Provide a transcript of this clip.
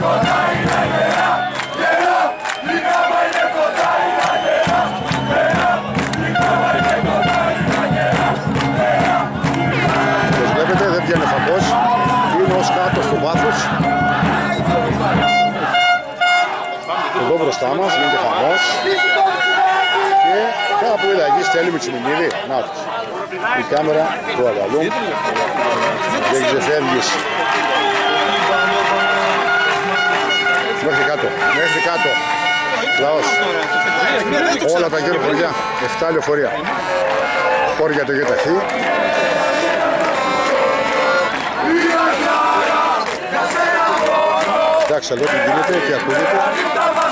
κοντά βλέπετε δεν βγαίνει είναι ως κάτω στο. Εδώ μπροστά μας χαμός και κάπου είδα εκεί να. Η κάμερα του Αγαλού δεν ξεφεύγεις. Κάτω. Μέχρι κάτω. Λαός. Όλα τα γύρω χωριά 7 λεωφορεία. Χώρια το γεταχή Εντάξει, εδώ τι γίνεται και ακούγεται.